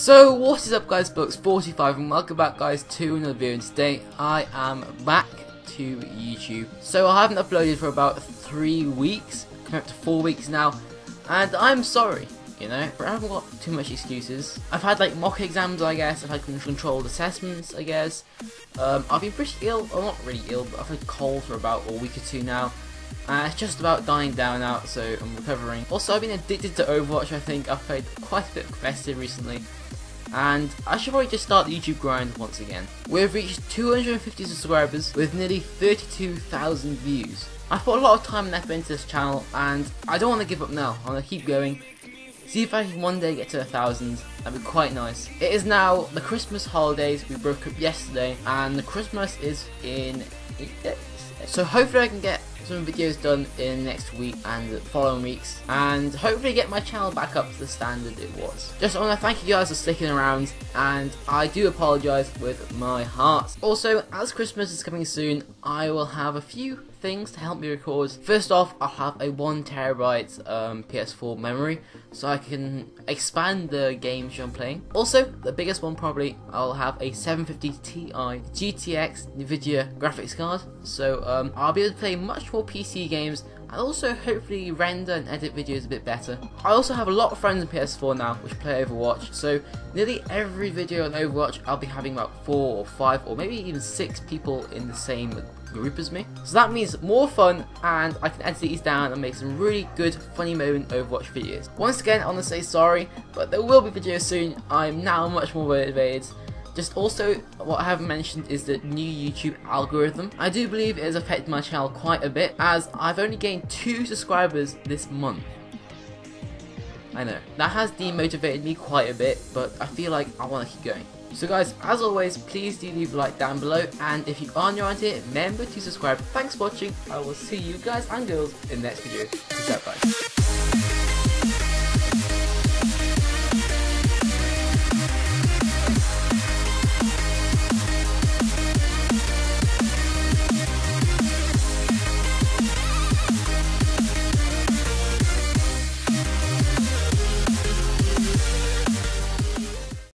So what is up guys, Books45 and welcome back guys to another video and today I am back to YouTube. So I haven't uploaded for about three weeks, coming up to four weeks now, and I'm sorry, you know, but I haven't got too much excuses. I've had like mock exams I guess, I've had controlled assessments I guess, um, I've been pretty ill, well not really ill, but I've had cold for about a week or two now. Uh, it's just about dying down now, so I'm recovering. Also, I've been addicted to Overwatch, I think. I've played quite a bit of competitive recently and I should probably just start the YouTube grind once again. We've reached 250 subscribers with nearly 32,000 views. I put a lot of time and effort into this channel and I don't want to give up now, I want to keep going. See if I can one day get to a thousand, that'd be quite nice. It is now the Christmas holidays, we broke up yesterday and the Christmas is in 8 days. So hopefully I can get some videos done in next week and the following weeks and hopefully get my channel back up to the standard it was. Just want to thank you guys for sticking around and I do apologise with my heart. Also, as Christmas is coming soon, I will have a few things to help me record. First off, I'll have a 1TB um, PS4 memory so I can expand the games I'm playing. Also, the biggest one probably, I'll have a 750 Ti GTX NVIDIA graphics card so um, I'll be able to play much more PC games and also hopefully render and edit videos a bit better. I also have a lot of friends on PS4 now which play Overwatch, so nearly every video on Overwatch I'll be having about 4 or 5 or maybe even 6 people in the same group as me. So that means more fun and I can edit these down and make some really good funny moment Overwatch videos. Once again I want to say sorry but there will be videos soon. I'm now much more motivated just also, what I haven't mentioned is the new YouTube algorithm. I do believe it has affected my channel quite a bit, as I've only gained 2 subscribers this month. I know, that has demotivated me quite a bit, but I feel like I want to keep going. So guys, as always, please do leave a like down below, and if you are new around here, remember to subscribe. Thanks for watching, I will see you guys and girls in the next video. Peace out, bye.